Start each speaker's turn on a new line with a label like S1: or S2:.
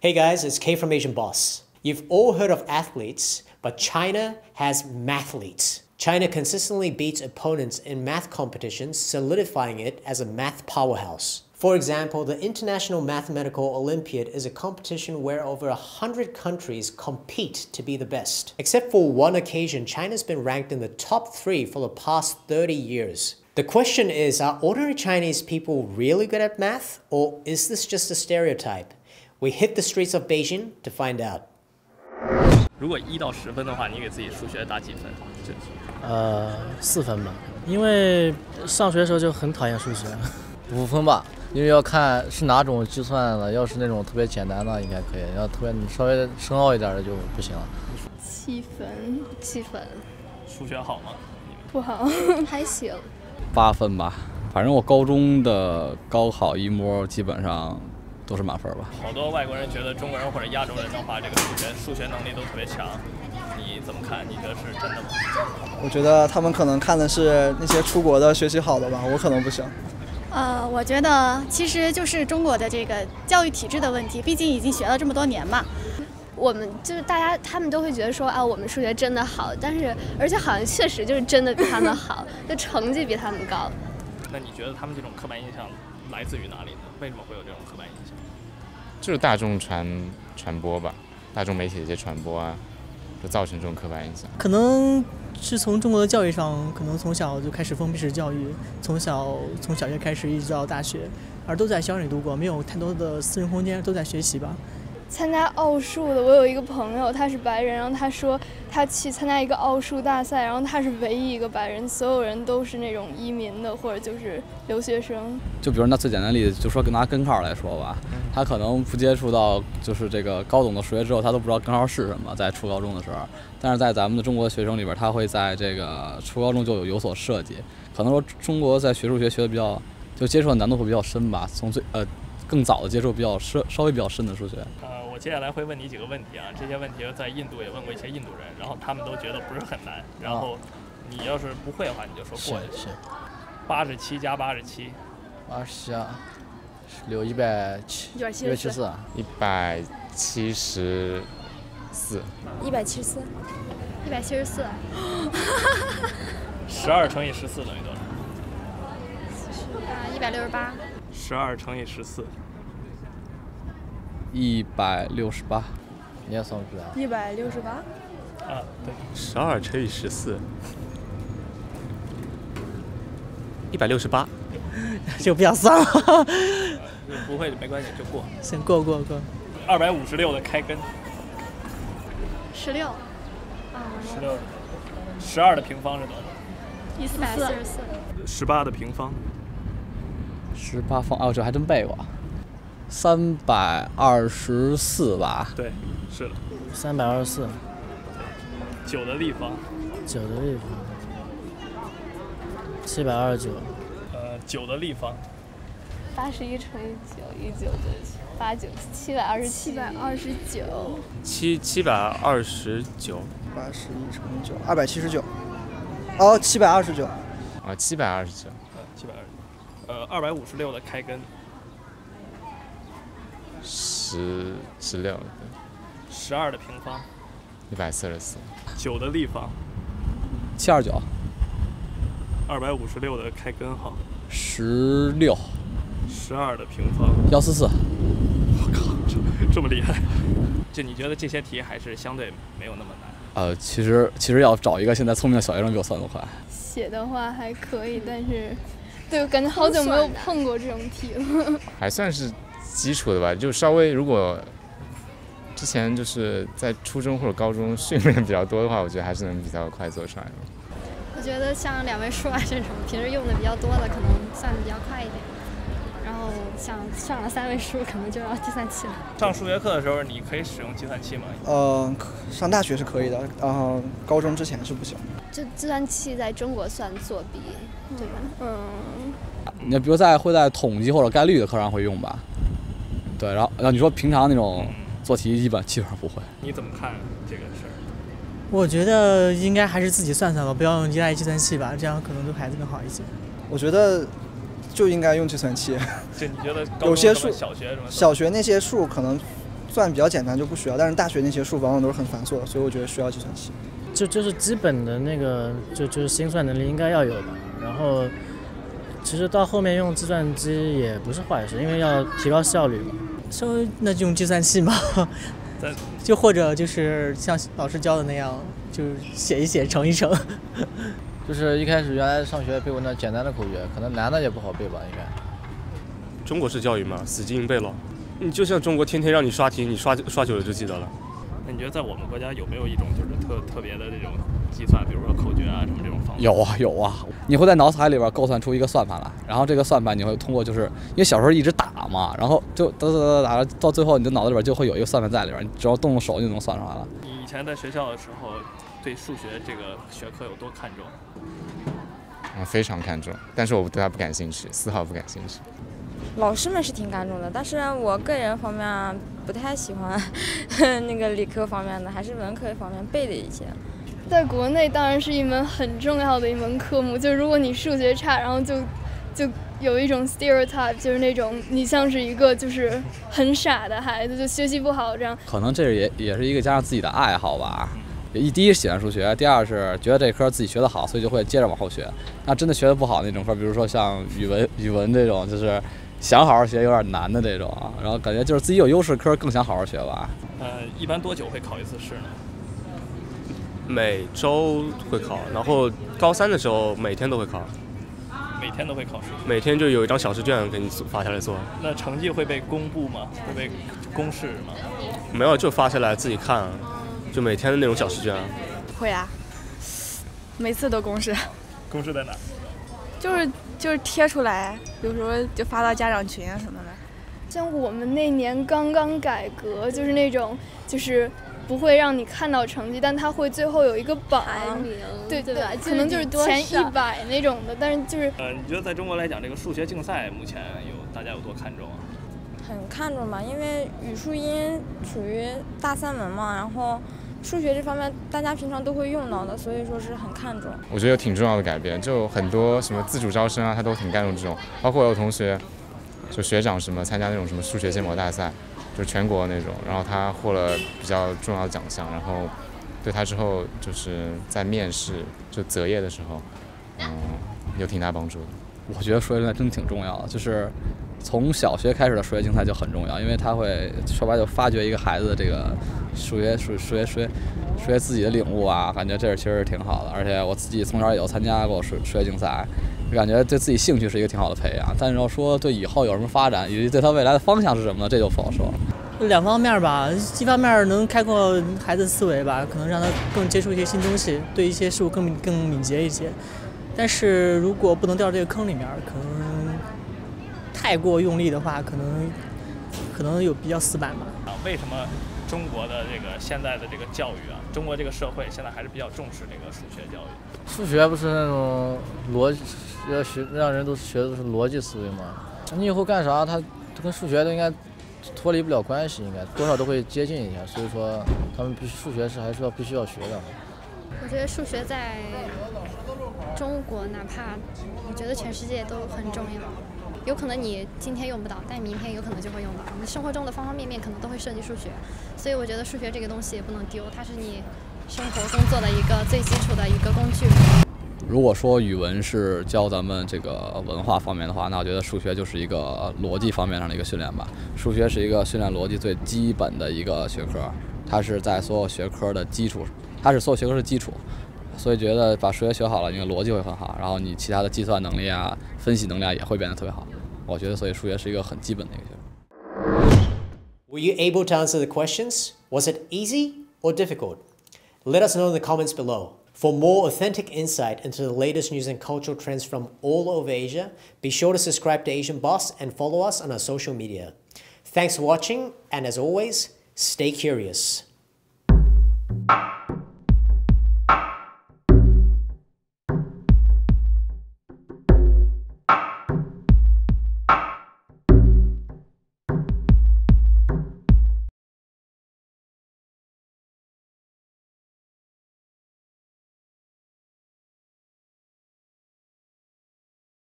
S1: Hey guys, it's K from Asian Boss. You've all heard of athletes, but China has mathletes. China consistently beats opponents in math competitions, solidifying it as a math powerhouse. For example, the International Mathematical Olympiad is a competition where over 100 countries compete to be the best. Except for one occasion, China's been ranked in the top three for the past 30 years. The question is Are ordinary Chinese people really good at math, or is this just a stereotype? We hit the streets of Beijing to find out.
S2: 如果一到十分的话，你给自己数学打几分？
S3: 呃，四分吧，因为上学的时候就很讨厌数学。
S4: 五分吧，因为要看是哪种计算的，要是那种特别简单的应该可以，要特别稍微深奥一点的就不行了。
S5: 七分，
S6: 七分。
S2: 数学好吗？
S5: 不好，
S6: 还行。
S7: 八分吧，反正我高中的高考一模基本上。都是满分吧。
S2: 好多外国人觉得中国人或者亚洲人的话，这个数学数学能力都特别强。你怎么看？你觉得是真的吗？
S8: 我觉得他们可能看的是那些出国的学习好的吧，我可能不行。
S9: 呃，我觉得其实就是中国的这个教育体制的问题，毕竟已经学了这么多年嘛。
S6: 我们就是大家，他们都会觉得说啊，我们数学真的好，但是而且好像确实就是真的比他们好，就成绩比他们高。
S2: 那你觉得他们这种刻板印象来自于哪里呢？为什么会有这种刻板印象？
S10: 就是大众传传播吧，大众媒体的一些传播啊，就造成这种刻板印象。
S11: 可能是从中国的教育上，可能从小就开始封闭式教育，从小从小学开始一直到大学，而都在校里度过，没有太多的私人空间，都在学习吧。
S5: 参加奥数的，我有一个朋友，他是白人，然后他说他去参加一个奥数大赛，然后他是唯一一个白人，所有人都是那种移民的或者就是留学生。
S7: 就比如拿最简单的例子，就说拿根号来说吧，他可能不接触到就是这个高等的数学之后，他都不知道根号是什么，在初高中的时候。但是在咱们的中国学生里边，他会在这个初高中就有有所涉及。可能说中国在学数学学的比较，就接触的难度会比较深吧，从最呃更早的接触比较深稍微比较深的数学。
S2: 呃，我接下来会问你几个问题啊，这些问题在印度也问过一些印度人，然后他们都觉得不是很难。然后你要是不会的话，你就说过就行。八十七加八十七，
S4: 八十七啊，六一百七，
S5: 一百七十四，
S10: 一百七十四，
S5: 一百七十四，
S6: 一百七十四。
S2: 十二乘以十四等于多少？
S6: 啊，一百六十八。
S2: 十二乘以十四。
S7: 一百六十八，
S4: 你也算不出来。
S5: 一百六十八。
S2: 啊，对，
S10: 十二乘以十四，一百六十八，
S11: 就不要算了。
S2: 不会没关系，就过。
S11: 先，过过过。
S2: 二百五十六的开根。
S6: 十六。
S2: 啊。十六。十二的平方是多少？
S6: 一百四十四。
S2: 十八的平方。
S7: 十八方，哦，这还真背过。三百二十四吧。
S2: 对，是的。
S3: 三百二十四。
S2: 九的立方。
S3: 九的立方。七百二十九。
S2: 呃，九的立方。
S5: 八十一乘以九，一九九八九七百二十七百二十九。
S10: 七七百二十九。
S8: 八十一乘以九，二百七十九。哦，七百二十九。
S10: 啊，七百二十九。
S2: 呃，七百二十。呃，二百五十六的开根。
S10: 十十六，
S2: 十二的平方，
S10: 一百四十四，
S2: 九的立方，
S7: 七二九，
S2: 二百五十六的开根号，
S7: 十六，
S2: 十二的平方，
S7: 幺四四，
S2: 我靠，这这么厉害！就你觉得这些题还是相对没有那么难？
S7: 呃，其实其实要找一个现在聪明的小学生比我算得快。
S5: 写的话还可以，但是，对，感觉好久没有碰过这种题了。
S10: 还算是。基础的吧，就稍微如果之前就是在初中或者高中训练比较多的话，我觉得还是能比较快做出来的。
S6: 我觉得像两位数啊这种平时用的比较多的，可能算的比较快一点。然后像上了三位数，可能就要计算器了。
S2: 上数学课的时候，你可以使用计算器吗？
S8: 呃，上大学是可以的，然后高中之前是不行。
S6: 就计算器在中国算作弊，对吧？
S5: 嗯。
S7: 你比如在会在统计或者概率的课上会用吧？对，然后然后你说平常那种做题，基本基本上不会。
S2: 你怎么看这个事儿？
S11: 我觉得应该还是自己算算吧，不要用依赖计算器吧，这样可能对孩子更好一些。
S8: 我觉得就应该用计算器。
S2: 就你觉得
S8: 有些数
S2: 小学什么？
S8: 小学那些数可能算比较简单就不需要，但是大学那些数往往都是很繁琐，所以我觉得需要计算器。
S3: 就就是基本的那个就就是心算能力应该要有的，然后其实到后面用计算机也不是坏事，因为要提高效率嘛。
S11: 稍微那就用计算器嘛，就或者就是像老师教的那样，就是写一写，乘一乘。
S4: 就是一开始原来上学背过那简单的口诀，可能难的也不好背吧，应该。
S12: 中国式教育嘛，死记硬背了。你就像中国天天让你刷题，你刷刷久了就记得了。
S2: 那你觉得在我们国家有没有一种就是特特别的这种计算，比如说口诀啊什么这种方法？
S7: 有啊有啊，你会在脑海里边构算出一个算盘来，然后这个算盘你会通过就是因为小时候一直打嘛，然后就打打打打到最后你的脑子里边就会有一个算盘在里边，你只要动动手就能算出来了。
S2: 你以前在学校的时候对数学这个学科有多看重？
S10: 啊，非常看重，但是我对它不感兴趣，丝毫不感兴趣。
S13: 老师们是挺看重的，但是我个人方面不太喜欢 那个理科方面的，还是文科方面背的一些。
S5: 在国内当然是一门很重要的一门科目，就如果你数学差，然后就就有一种 stereotype，就是那种你像是一个就是很傻的孩子，就学习不好这样。
S7: 可能这也也是一个加上自己的爱好吧。一第一喜欢数学，第二是觉得这科自己学得好，所以就会接着往后学。那真的学得不好那种科，比如说像语文 语文这种，就是想好好学有点难的这种啊，然后感觉就是自己有优势科更想好好学吧。
S2: 呃，一般多久会考一次试呢？
S12: 每周会考，然后高三的时候每天都会考。
S2: 每天都会考试？
S12: 每天就有一张小试卷给你发下来做。
S2: 那成绩会被公布吗？会被公示吗？
S12: 没有，就发下来自己看。就每天的那种小试卷，
S14: 会啊，每次都公示。
S2: 公示在哪？
S14: 就是就是贴出来，有时候就发到家长群啊什么的。
S5: 像我们那年刚刚改革，就是那种就是不会让你看到成绩，但它会最后有一个榜，对
S6: 对
S5: 吧？可能就是前一百那种的，但是就是
S2: 呃，你觉得在中国来讲，这个数学竞赛目前有大家有多看重啊？
S13: 很看重吧，因为语数英属于大三门嘛，然后数学这方面大家平常都会用到的，所以说是很看重。
S10: 我觉得有挺重要的改变，就很多什么自主招生啊，他都挺看重这种。包括我有同学，就学长什么参加那种什么数学建模大赛，就全国那种，然后他获了比较重要的奖项，然后对他之后就是在面试就择业的时候，嗯，有挺大帮助的。
S7: 我觉得数学竞赛真挺重要的，就是。从小学开始的数学竞赛就很重要，因为他会说白就发掘一个孩子的这个数学数数学数学数学自己的领悟啊，感觉这是其实挺好的。而且我自己从小也有参加过数数学竞赛，就感觉对自己兴趣是一个挺好的培养。但是要说对以后有什么发展，以及对他未来的方向是什么呢？这就不好说了。
S11: 两方面吧，一方面能开阔孩子思维吧，可能让他更接触一些新东西，对一些事物更更敏捷一些。但是如果不能掉这个坑里面，可能。太过用力的话，可能可能有比较死板吧。
S2: 啊，为什么中国的这个现在的这个教育啊，中国这个社会现在还是比较重视这个数学教育？
S4: 数学不是那种逻辑要学，让人都学的是逻辑思维吗？你以后干啥，他跟数学都应该脱离不了关系，应该多少都会接近一下。所以说，他们必数学是还是要必须要学的。
S6: 我觉得数学在中国，哪怕我觉得全世界都很重要。有可能你今天用不到，但明天有可能就会用到。你生活中的方方面面可能都会涉及数学，所以我觉得数学这个东西也不能丢，它是你生活工作的一个最基础的一个工具。
S7: 如果说语文是教咱们这个文化方面的话，那我觉得数学就是一个逻辑方面上的一个训练吧。数学是一个训练逻辑最基本的一个学科，它是在所有学科的基础，它是所有学科的基础。所以觉得把数学学好了，你的逻辑会很好，然后你其他的计算能力啊、分析能力啊也会变得特别好。我觉得，所以数学是一个很基本的一个学科。
S1: Were you able to answer the questions? Was it easy or difficult? Let us know in the comments below. For more authentic insight into the latest news and cultural trends from all over Asia, be sure to subscribe to Asian Boss and follow us on our social media. Thanks for watching, and as always, stay curious.